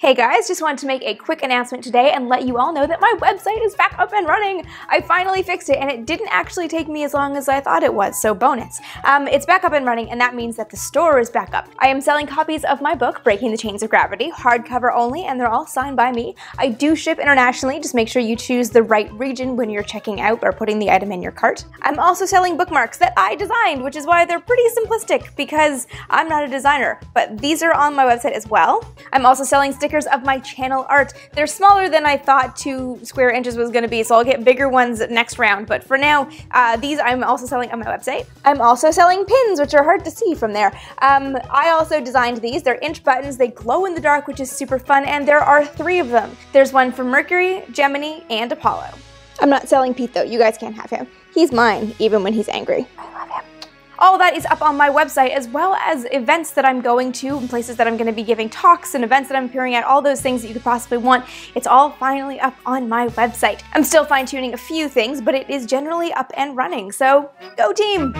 Hey guys, just wanted to make a quick announcement today and let you all know that my website is back up and running. I finally fixed it and it didn't actually take me as long as I thought it was, so bonus. Um, it's back up and running and that means that the store is back up. I am selling copies of my book, Breaking the Chains of Gravity, hardcover only, and they're all signed by me. I do ship internationally, just make sure you choose the right region when you're checking out or putting the item in your cart. I'm also selling bookmarks that I designed, which is why they're pretty simplistic because I'm not a designer, but these are on my website as well. I'm also selling stickers of my channel art. They're smaller than I thought two square inches was to be, so I'll get bigger ones next round. But for now, uh, these I'm also selling on my website. I'm also selling pins, which are hard to see from there. Um, I also designed these. They're inch buttons. They glow in the dark, which is super fun, and there are three of them. There's one for Mercury, Gemini, and Apollo. I'm not selling Pete though. You guys can't have him. He's mine, even when he's angry. All that is up on my website, as well as events that I'm going to, and places that I'm going to be giving talks, and events that I'm appearing at, all those things that you could possibly want. It's all finally up on my website. I'm still fine tuning a few things, but it is generally up and running, so go team!